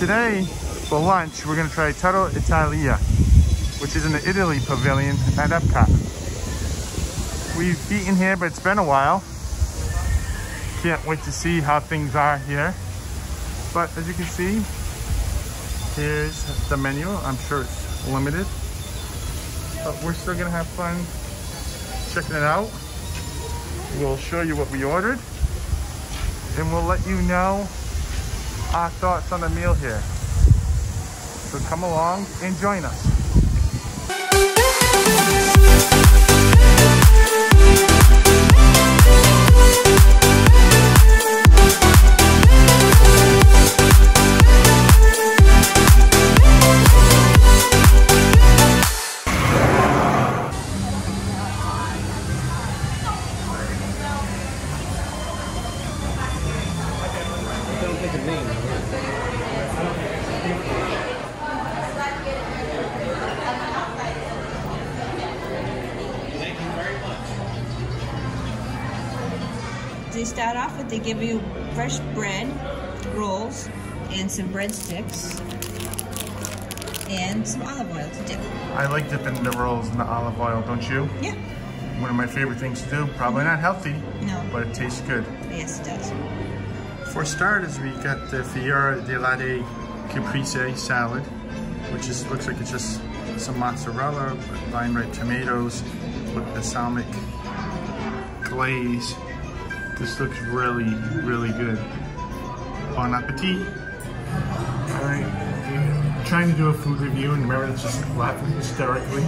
today, for lunch, we're gonna try Tutto Italia, which is in the Italy pavilion at Epcot. We've eaten here, but it's been a while. Can't wait to see how things are here. But as you can see, here's the menu. I'm sure it's limited, but we're still gonna have fun checking it out. We'll show you what we ordered and we'll let you know our thoughts on the meal here. So come along and join us. They start off with they give you fresh bread, rolls, and some breadsticks, and some olive oil to dip. I like dipping the rolls in the olive oil, don't you? Yeah. One of my favorite things to do. Probably not healthy, No. but it tastes good. Yes, it does. For starters, we got the Fiora di Latte Caprese salad, which is looks like it's just some mozzarella, vine ripe tomatoes with balsamic glaze. This looks really, really good. Bon appetit. All right, trying to do a food review and Meredith's just laughing hysterically.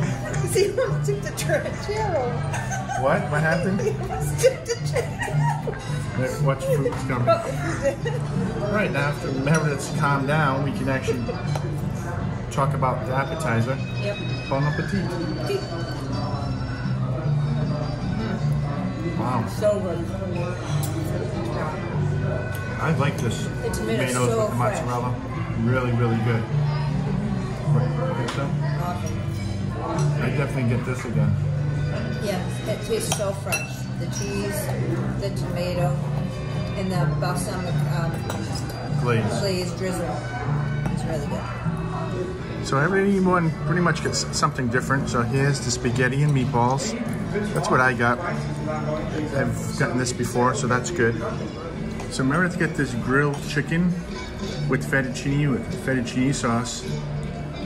See, you almost took the Churro. What? What happened? You almost took the. Watch food's coming. All right, now after Meredith's calmed down, we can actually talk about the appetizer. Yep. Bon appetit. Wow, So good. I like this. The tomatoes so with the fresh. mozzarella. Really, really good. Right, you think so? I definitely get this again. Yes, it tastes so fresh. The cheese, the tomato, and the balsamic um, Glaze. glaze drizzle. It's really good. So everyone pretty much gets something different. So here's the spaghetti and meatballs. That's what I got. I've gotten this before, so that's good. So Meredith got this grilled chicken with fettuccine with fettuccine sauce.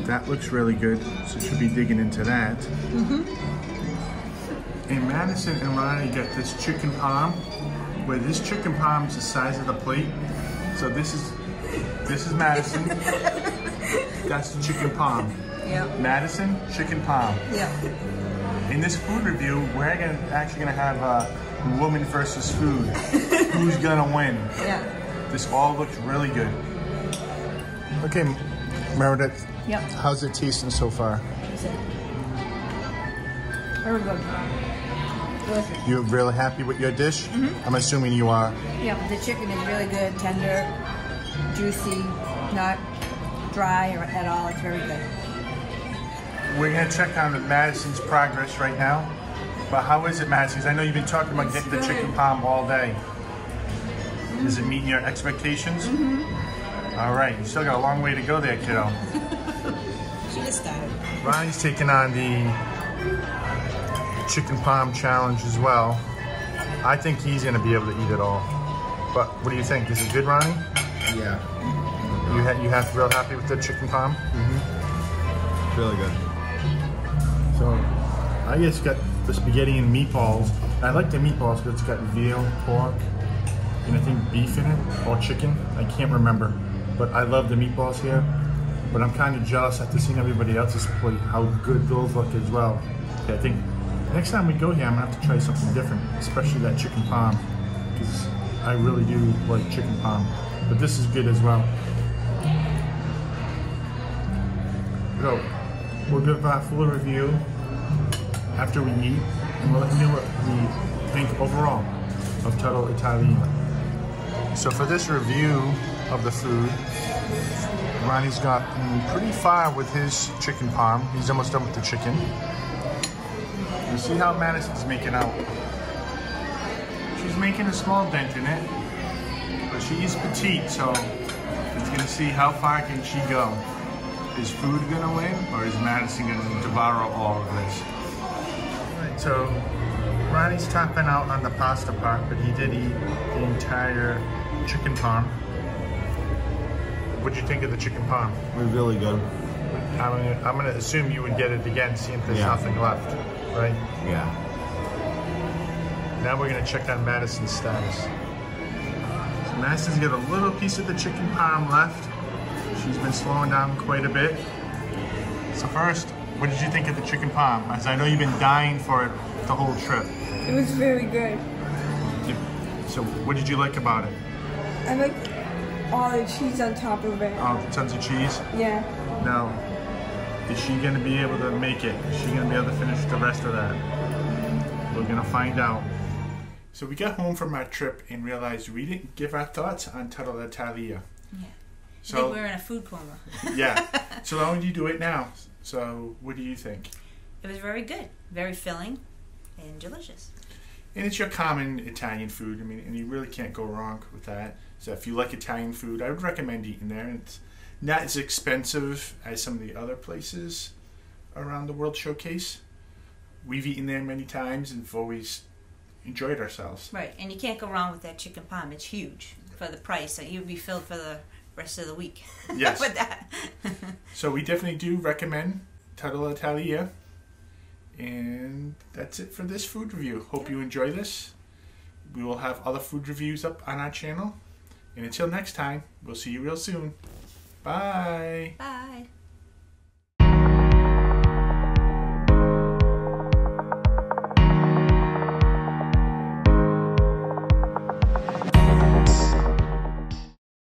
That looks really good. So should be digging into that. Mm-hmm. And Madison and Ronnie got this chicken parm, where this chicken parm is the size of the plate. So this is this is Madison. That's the chicken parm. Yep. Madison chicken parm. Yep. In this food review, we're gonna, actually gonna have uh, woman versus food. Who's gonna win? Yeah. This all looks really good. Okay, Meredith. Yep. How's it tasting so far? Very good. Delicious. You're really happy with your dish? I'm assuming you are. Yep. The chicken is really good, tender, juicy, not dry or at all. It's very good. We're gonna check on Madison's progress right now. But how is it, Madison? I know you've been talking about getting the chicken parm all day. Is it meeting your expectations? Mm-hmm. All right, you still got a long way to go there, kiddo. She just started. Ronnie's taking on the chicken parm challenge as well. I think he's gonna be able to eat it all. But what do you think? Is it good, Ronnie? Yeah, You ha- you have real happy with the chicken parm? Mm-hmm. really good. So I just got the spaghetti and meatballs. I like the meatballs because it's got veal, pork, and I think beef in it or chicken. I can't remember, but I love the meatballs here. But I'm kind of jealous after seeing everybody else's plate how good those look as well. Okay, I think next time we go here, I'm gonna have to try something different, especially that chicken parm, because I really do like chicken parm. But this is good as well. So we'll give a full review after we eat, and we'll let you know what we think overall of Tutto Italia. So for this review of the food, Ronnie's gotten mm, pretty far with his chicken parm. He's almost done with the chicken. You see how Madison's making out. She's making a small dent in it, but she is petite, so it's gonna see how far can she go. Is food gonna win, or is Madison gonna devour all of this? Alright, so Ronnie's topping out on the pasta part, but he did eat the entire chicken parm. What'd you think of the chicken parm? We're really good. I'm gonna, I'm gonna assume you would get it again, see if there's Yeah. nothing left, right? Yeah. Now we're gonna check on Madison's status. So Madison's got a little piece of the chicken parm left. She's been slowing down quite a bit. So first, what did you think of the chicken parm? As I know you've been dying for it the whole trip. It was very good. So what did you like about it? I like all the cheese on top of it. Oh, tons of cheese. Yeah. Now, is she gonna be able to make it? Is she gonna be able to finish the rest of that? We're gonna find out. So we got home from our trip and realized we didn't give our thoughts on Tutto Italia. Yeah. I So think we're in a food coma. yeah. So how would you do it now? So what do you think? It was very good, very filling, and delicious. And it's your common Italian food. I mean, and you really can't go wrong with that. So if you like Italian food, I would recommend eating there. It's not as expensive as some of the other places around the World Showcase. We've eaten there many times and have always enjoyed ourselves. Right, and you can't go wrong with that chicken parm. It's huge for the price. So you'd be filled for the rest of the week. Yes. with that. So we definitely do recommend Tutto Italia. And that's it for this food review. Hope you enjoy this. We will have other food reviews up on our channel. And until next time, we'll see you real soon. Bye. Bye.